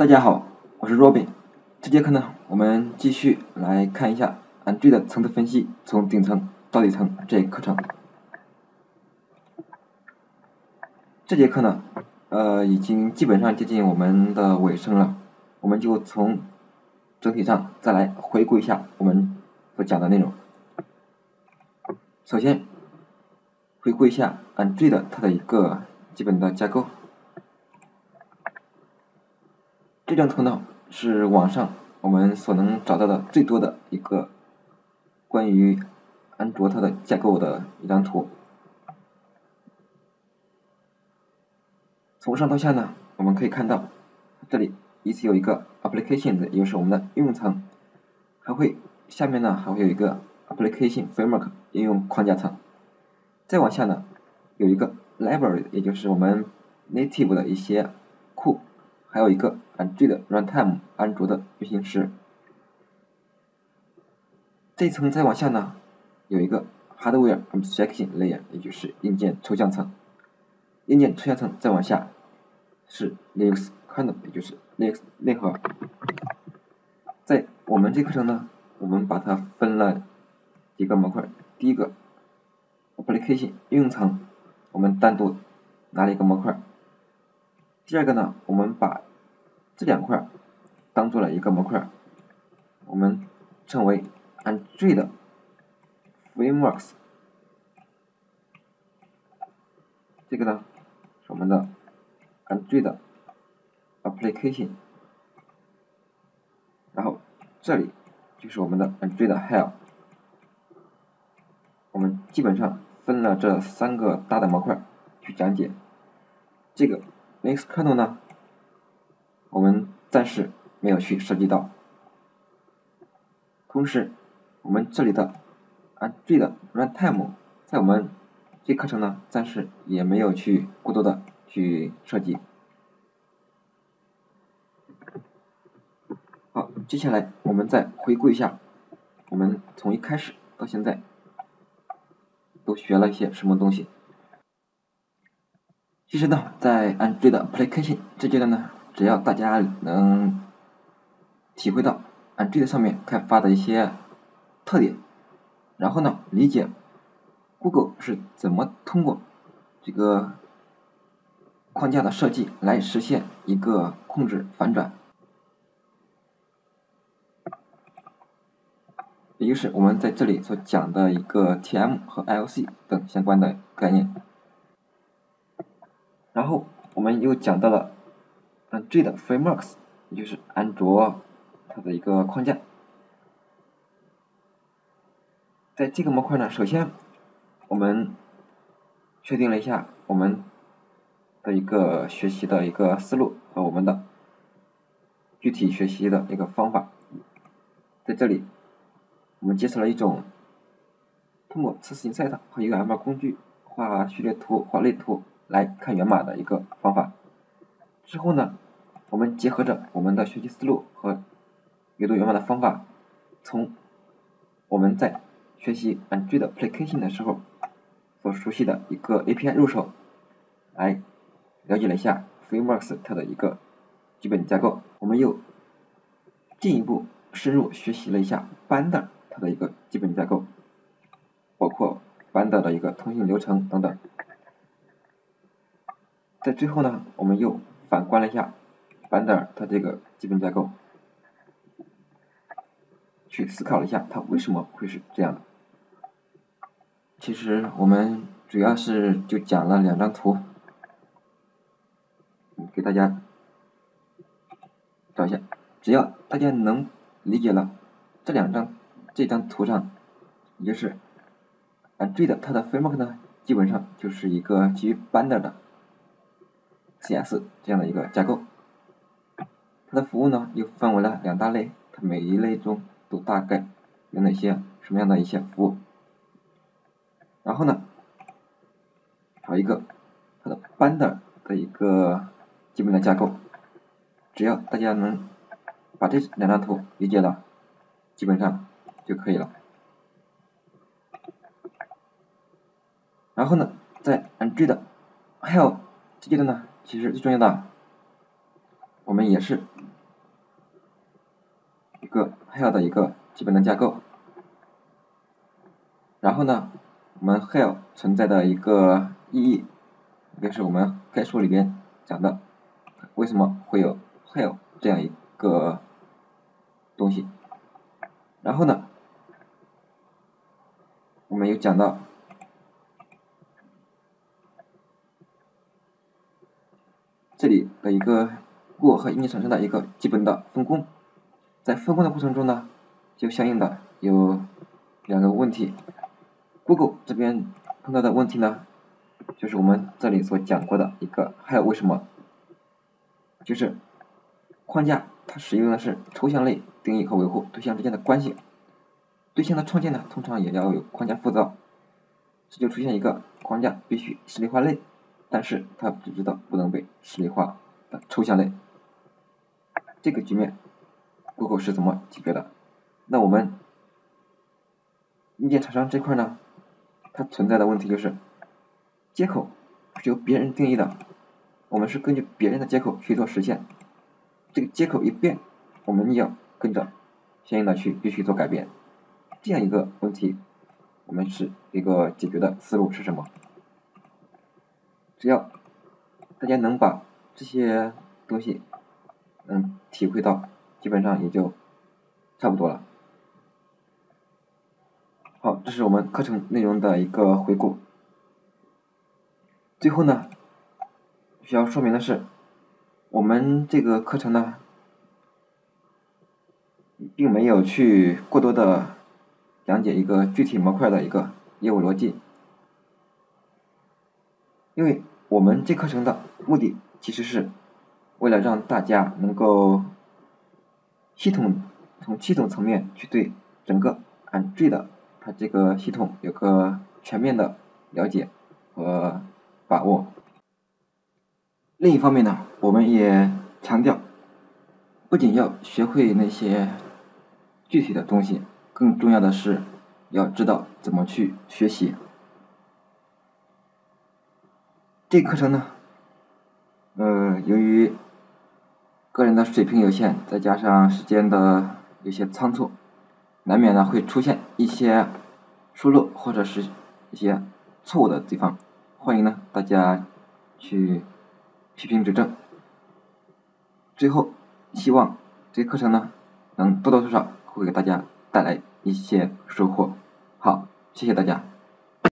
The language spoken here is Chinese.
大家好，我是 Robin。这节课呢，我们继续来看一下 Android 层次分析，从顶层到底层这一课程。这节课呢，呃，已经基本上接近我们的尾声了，我们就从整体上再来回顾一下我们所讲的内容。首先，回顾一下 Android 它的一个基本的架构。这张图呢是网上我们所能找到的最多的一个关于安卓它的架构的一张图。从上到下呢，我们可以看到这里依次有一个 applications，也就是我们的应用层，还会下面呢还会有一个 application framework 应用框架层。再往下呢有一个 library，也就是我们 native 的一些。还有一个 Android Runtime 安卓的运行时，这层再往下呢，有一个 Hardware Abstraction Layer，也就是硬件抽象层。硬件抽象层再往下是 Linux Kernel，也就是 Linux 内核。在我们这课程呢，我们把它分了几个模块。第一个 Application 应用层，我们单独拿了一个模块。第二个呢，我们把这两块当做了一个模块，我们称为 Android Frameworks。这个呢是我们的 Android Application，然后这里就是我们的 Android h e l l 我们基本上分了这三个大的模块去讲解这个。Linux kernel 呢，我们暂时没有去涉及到。同时，我们这里的 Android Runtime 在我们这课程呢，暂时也没有去过多的去设计。好，接下来我们再回顾一下，我们从一开始到现在都学了一些什么东西。其实呢，在 Android Application 这阶段呢，只要大家能体会到 Android 上面开发的一些特点，然后呢，理解 Google 是怎么通过这个框架的设计来实现一个控制反转，也就是我们在这里所讲的一个 TM 和 IOC 等相关的概念。然后我们又讲到了 Android Frameworks，也就是安卓它的一个框架。在这个模块呢，首先我们确定了一下我们的一个学习的一个思路和我们的具体学习的一个方法。在这里，我们介绍了一种通过测试性 set 和 UML 工具画序列图、画类图。来看源码的一个方法。之后呢，我们结合着我们的学习思路和阅读源码的方法，从我们在学习 Android Application 的时候所熟悉的一个 API 入手，来了解了一下 Frameworks 它的一个基本架构。我们又进一步深入学习了一下 Binder 它的一个基本架构，包括 Binder 的一个通信流程等等。在最后呢，我们又反观了一下 Binder 它这个基本架构，去思考了一下它为什么会是这样的。其实我们主要是就讲了两张图，给大家找一下。只要大家能理解了这两张这张图上，也就是 a n d r 的它的 framework 呢，基本上就是一个基于 Bander 的。CS 这样的一个架构，它的服务呢又分为了两大类，它每一类中都大概有哪些什么样的一些服务。然后呢，还有一个它的 Binder 的一个基本的架构，只要大家能把这两张图理解了，基本上就可以了。然后呢，在 Android 还有这阶段呢。其实最重要的，我们也是一个 hell 的一个基本的架构。然后呢，我们 hell 存在的一个意义，也是我们概述里边讲的，为什么会有 hell 这样一个东西。然后呢，我们又讲到。这里的一个过和因产生的一个基本的分工，在分工的过程中呢，就相应的有两个问题。Google 这边碰到的问题呢，就是我们这里所讲过的一个，还有为什么，就是框架它使用的是抽象类定义和维护对象之间的关系，对象的创建呢，通常也要有框架负责，这就出现一个框架必须实例化类。但是它只知道不能被实例化的抽象类，这个局面过后是怎么解决的？那我们硬件厂商这块呢，它存在的问题就是接口是由别人定义的，我们是根据别人的接口去做实现，这个接口一变，我们要跟着相应的去必须做改变，这样一个问题，我们是一个解决的思路是什么？只要大家能把这些东西能体会到，基本上也就差不多了。好，这是我们课程内容的一个回顾。最后呢，需要说明的是，我们这个课程呢，并没有去过多的讲解一个具体模块的一个业务逻辑，因为。我们这课程的目的，其实是为了让大家能够系统从系统层面去对整个 Android 它这个系统有个全面的了解和把握。另一方面呢，我们也强调，不仅要学会那些具体的东西，更重要的是要知道怎么去学习。这个课程呢，呃，由于个人的水平有限，再加上时间的有些仓促，难免呢会出现一些疏漏或者是一些错误的地方，欢迎呢大家去批评指正。最后，希望这课程呢能多多少少会给大家带来一些收获。好，谢谢大家。